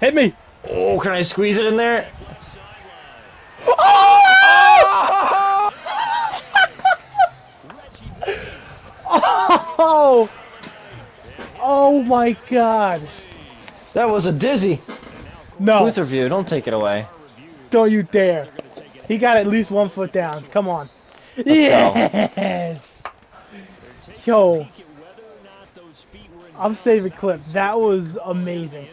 Hit me. Oh, can I squeeze it in there? Oh! Oh! Oh my god. That was a dizzy. No, Luther review, don't take it away. don't you dare. He got at least one foot down. Come on. yes. Yo, I'm saving clips. That was amazing.